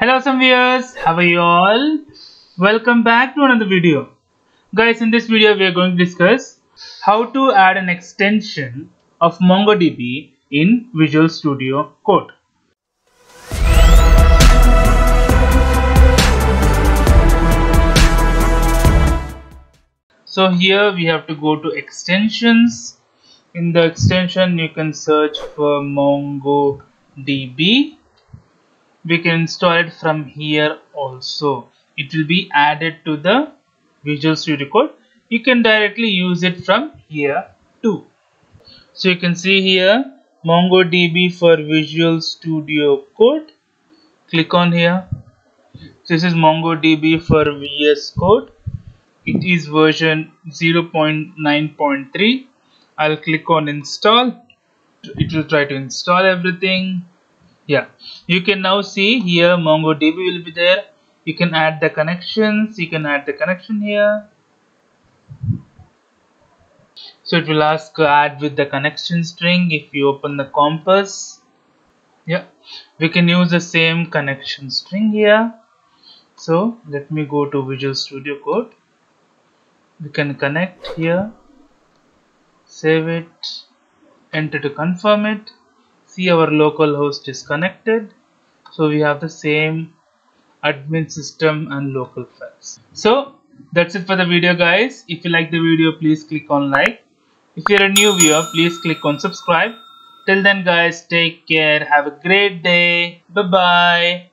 Hello some viewers, how are you all? Welcome back to another video. Guys, in this video we are going to discuss how to add an extension of MongoDB in Visual Studio Code. So here we have to go to extensions. In the extension you can search for MongoDB we can install it from here also. It will be added to the Visual Studio Code. You can directly use it from here too. So you can see here MongoDB for Visual Studio Code. Click on here. This is MongoDB for VS Code. It is version 0.9.3 I'll click on install. It will try to install everything yeah. You can now see here mongodb will be there. You can add the connections. You can add the connection here. So it will ask add with the connection string if you open the compass. Yeah. We can use the same connection string here. So let me go to visual studio code. We can connect here. Save it. Enter to confirm it see our local host is connected. So we have the same admin system and local files. So that's it for the video guys. If you like the video please click on like. If you're a new viewer please click on subscribe. Till then guys take care. Have a great day. Bye bye